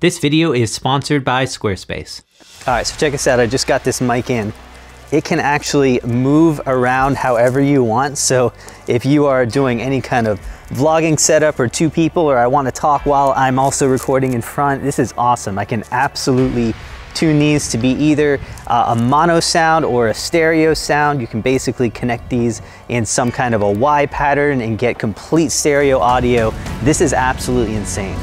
This video is sponsored by Squarespace. All right, so check this out. I just got this mic in. It can actually move around however you want. So if you are doing any kind of vlogging setup or two people, or I want to talk while I'm also recording in front, this is awesome. I can absolutely tune these to be either uh, a mono sound or a stereo sound. You can basically connect these in some kind of a Y pattern and get complete stereo audio. This is absolutely insane.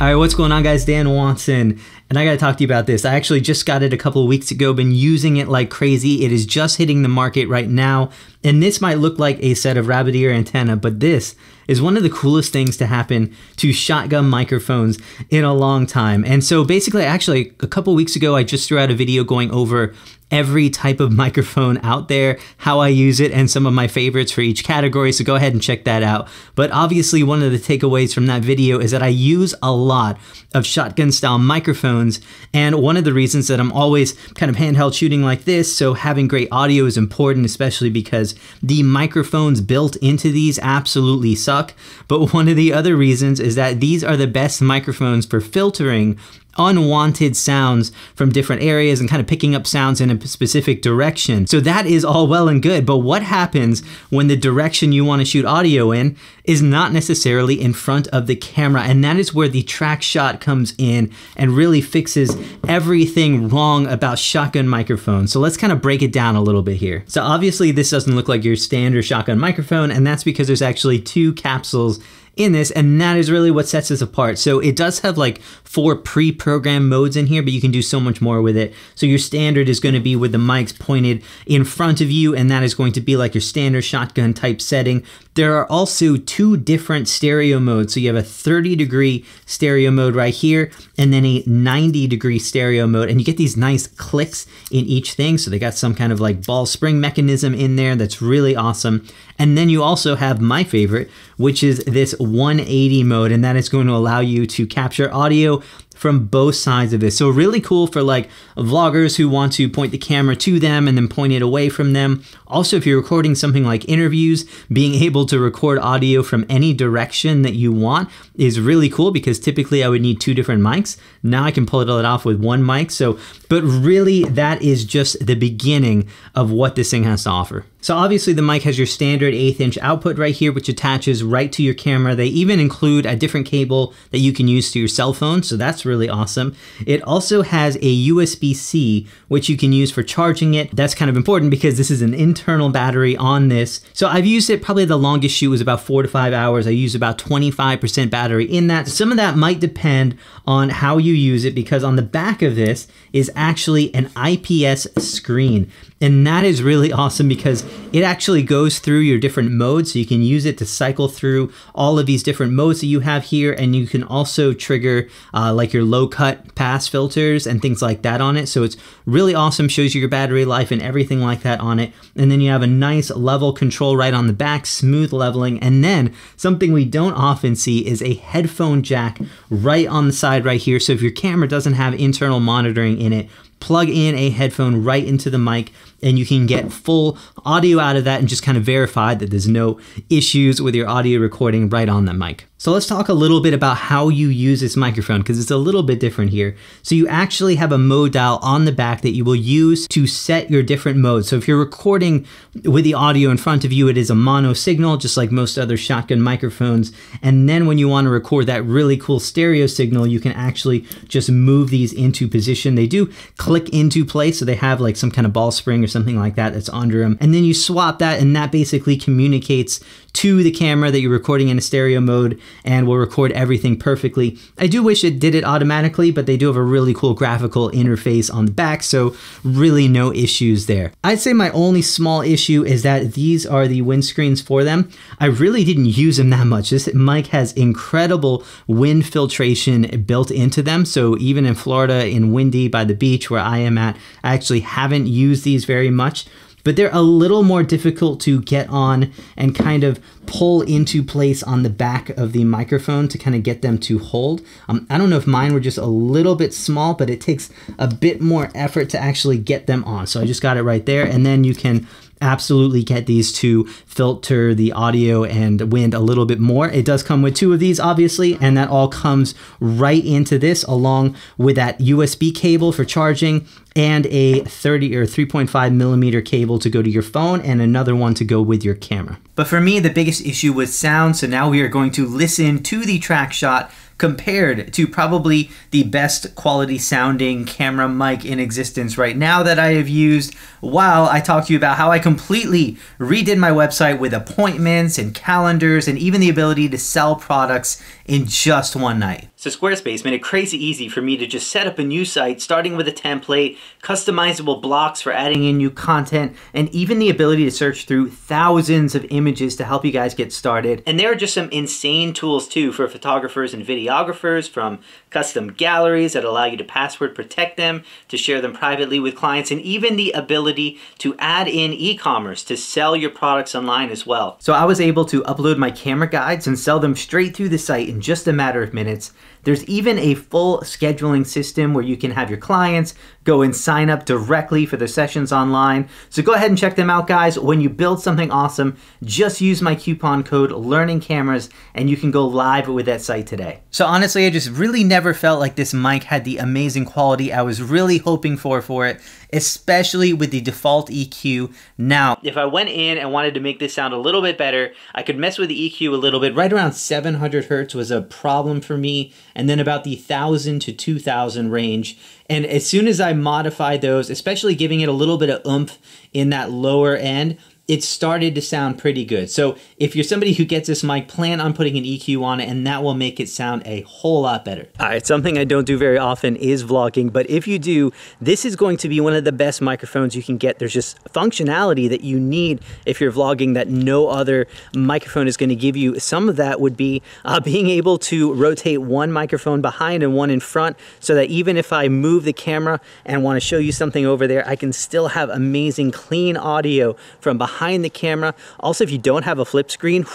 All right, what's going on guys? Dan Watson, and I gotta talk to you about this. I actually just got it a couple of weeks ago, been using it like crazy. It is just hitting the market right now, and this might look like a set of rabbit ear antenna, but this is one of the coolest things to happen to shotgun microphones in a long time. And so basically, actually, a couple weeks ago, I just threw out a video going over every type of microphone out there, how I use it, and some of my favorites for each category. So go ahead and check that out. But obviously, one of the takeaways from that video is that I use a lot of shotgun style microphones. And one of the reasons that I'm always kind of handheld shooting like this, so having great audio is important, especially because the microphones built into these absolutely suck. But one of the other reasons is that these are the best microphones for filtering unwanted sounds from different areas and kind of picking up sounds in a specific direction. So that is all well and good, but what happens when the direction you want to shoot audio in is not necessarily in front of the camera? And that is where the Traxshot comes in and really fixes everything wrong about shotgun microphones. So let's kind of break it down a little bit here. So obviously this doesn't look like your standard shotgun microphone, and that's because there's actually two capsules in this, and that is really what sets this apart. So it does have like four pre-programmed modes in here, but you can do so much more with it. So your standard is going to be with the mics pointed in front of you, and that is going to be like your standard shotgun type setting. There are also two different stereo modes. So you have a 30 degree stereo mode right here, and then a 90 degree stereo mode, and you get these nice clicks in each thing. So they got some kind of like ball spring mechanism in there that's really awesome. And then you also have my favorite, which is this 180 mode, and that is going to allow you to capture audio from both sides of this. So really cool for like vloggers who want to point the camera to them and then point it away from them. Also, if you're recording something like interviews, being able to record audio from any direction that you want is really cool because typically I would need two different mics. Now I can pull it all off with one mic. So, but really that is just the beginning of what this thing has to offer. So obviously the mic has your standard eighth inch output right here, which attaches right to your camera. They even include a different cable that you can use to your cell phone. So that's really awesome. It also has a USB-C, which you can use for charging it. That's kind of important because this is an internal battery on this. So I've used it probably the longest shoot was about four to five hours. I use about 25% battery in that. Some of that might depend on how you use it because on the back of this is actually an IPS screen. And that is really awesome because it actually goes through your different modes. So you can use it to cycle through all of these different modes that you have here. And you can also trigger uh, like your low cut pass filters and things like that on it. So it's really awesome, shows you your battery life and everything like that on it. And then you have a nice level control right on the back, smooth leveling. And then something we don't often see is a headphone jack right on the side right here. So if your camera doesn't have internal monitoring in it, plug in a headphone right into the mic and you can get full audio out of that and just kind of verify that there's no issues with your audio recording right on the mic. So let's talk a little bit about how you use this microphone because it's a little bit different here. So you actually have a mode dial on the back that you will use to set your different modes. So if you're recording with the audio in front of you, it is a mono signal, just like most other shotgun microphones. And then when you want to record that really cool stereo signal, you can actually just move these into position. They do click into place, so they have like some kind of ball spring something like that that's under them. And then you swap that and that basically communicates to the camera that you're recording in a stereo mode and will record everything perfectly. I do wish it did it automatically, but they do have a really cool graphical interface on the back, so really no issues there. I'd say my only small issue is that these are the windscreens for them. I really didn't use them that much. This mic has incredible wind filtration built into them, so even in Florida, in windy by the beach where I am at, I actually haven't used these very much but they're a little more difficult to get on and kind of pull into place on the back of the microphone to kind of get them to hold. Um, I don't know if mine were just a little bit small, but it takes a bit more effort to actually get them on. So I just got it right there. And then you can absolutely get these to filter the audio and wind a little bit more. It does come with two of these, obviously, and that all comes right into this along with that USB cable for charging and a 30 or 3.5 millimeter cable to go to your phone and another one to go with your camera. But for me, the biggest issue was sound, so now we are going to listen to the Traxshot compared to probably the best quality sounding camera mic in existence right now that I have used while I talk to you about how I completely redid my website with appointments and calendars and even the ability to sell products in just one night. So Squarespace made it crazy easy for me to just set up a new site starting with a template, customizable blocks for adding in new content, and even the ability to search through thousands of images to help you guys get started. And there are just some insane tools too for photographers and videographers from custom galleries that allow you to password protect them, to share them privately with clients, and even the ability to add in e-commerce to sell your products online as well. So I was able to upload my camera guides and sell them straight through the site in just a matter of minutes. There's even a full scheduling system where you can have your clients go and sign up directly for the sessions online. So go ahead and check them out, guys. When you build something awesome, just use my coupon code Learning Cameras and you can go live with that site today. So honestly, I just really never felt like this mic had the amazing quality I was really hoping for for it, especially with the default EQ. Now, if I went in and wanted to make this sound a little bit better, I could mess with the EQ a little bit. Right around 700 hertz was a problem for me and then about the 1000 to 2000 range. And as soon as I modified those, especially giving it a little bit of oomph in that lower end, it started to sound pretty good. So if you're somebody who gets this mic, plan on putting an EQ on it and that will make it sound a whole lot better. All right, something I don't do very often is vlogging, but if you do, this is going to be one of the best microphones you can get. There's just functionality that you need if you're vlogging that no other microphone is going to give you. Some of that would be uh, being able to rotate one microphone behind and one in front so that even if I move the camera and want to show you something over there, I can still have amazing clean audio from behind behind the camera. Also, if you don't have a flip screen,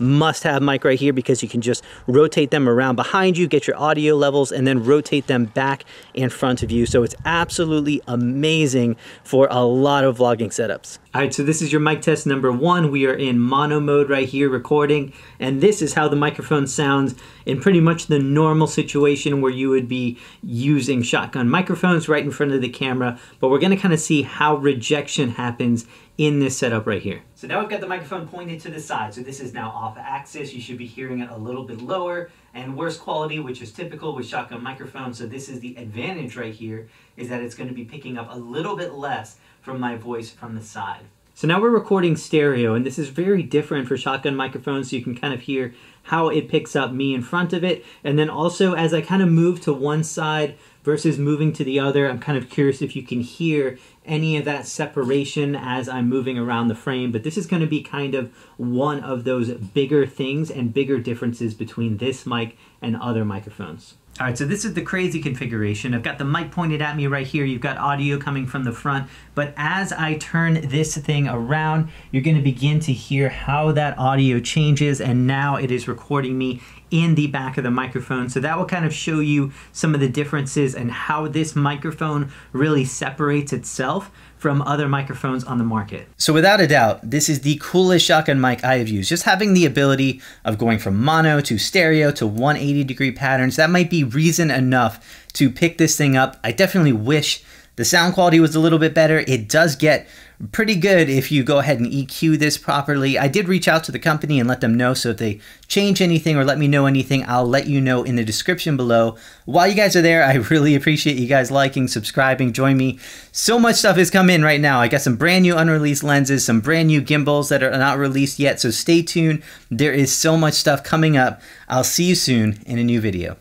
must have mic right here because you can just rotate them around behind you, get your audio levels, and then rotate them back in front of you. So it's absolutely amazing for a lot of vlogging setups. All right, so this is your mic test number one. We are in mono mode right here recording, and this is how the microphone sounds in pretty much the normal situation where you would be using shotgun microphones right in front of the camera, but we're gonna kind of see how rejection happens in this setup right here. So now we've got the microphone pointed to the side. So this is now off axis. You should be hearing it a little bit lower and worse quality, which is typical with shotgun microphones. So this is the advantage right here, is that it's gonna be picking up a little bit less from my voice from the side. So now we're recording stereo, and this is very different for shotgun microphones, so you can kind of hear how it picks up me in front of it. And then also, as I kind of move to one side versus moving to the other, I'm kind of curious if you can hear any of that separation as I'm moving around the frame, but this is going to be kind of one of those bigger things and bigger differences between this mic and other microphones. All right, so this is the crazy configuration. I've got the mic pointed at me right here. You've got audio coming from the front, but as I turn this thing around, you're gonna begin to hear how that audio changes, and now it is recording me in the back of the microphone. So that will kind of show you some of the differences and how this microphone really separates itself from other microphones on the market. So without a doubt, this is the coolest shotgun mic I have used. Just having the ability of going from mono to stereo to 180 degree patterns, that might be reason enough to pick this thing up. I definitely wish the sound quality was a little bit better. It does get pretty good if you go ahead and EQ this properly. I did reach out to the company and let them know, so if they change anything or let me know anything, I'll let you know in the description below. While you guys are there, I really appreciate you guys liking, subscribing, join me. So much stuff has come in right now. I got some brand new unreleased lenses, some brand new gimbals that are not released yet, so stay tuned. There is so much stuff coming up. I'll see you soon in a new video.